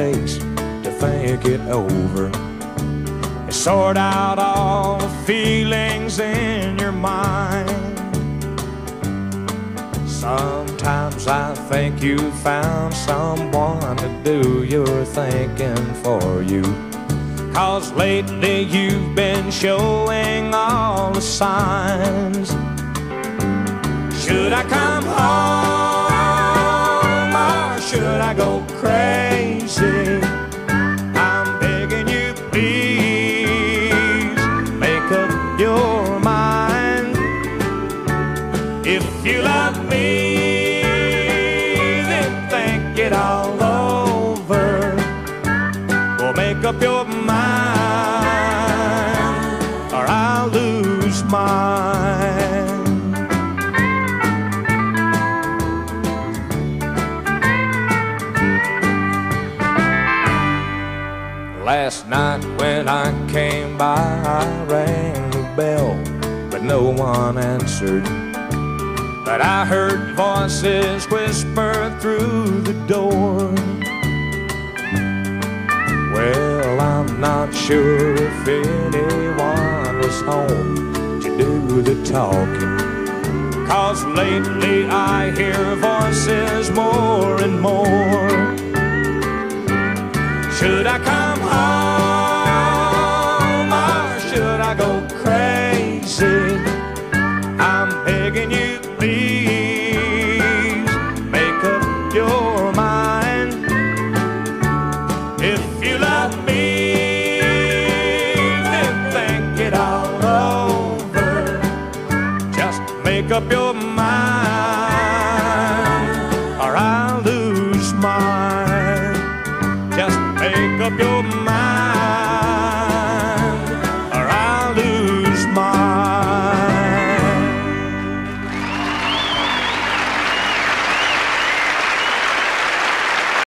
takes to think it over. And sort out all the feelings in your mind. Sometimes I think you found someone to do your thinking for you. Cause lately you've been showing all the signs. If you love me, then think it all over. Well, make up your mind, or I'll lose mine. Last night when I came by, I rang the bell, but no one answered. But I heard voices whisper through the door. Well, I'm not sure if anyone was home to do the talking. Cause lately I hear voices more and more. Should I come make up your mind, or I'll lose mine. Just make up your mind.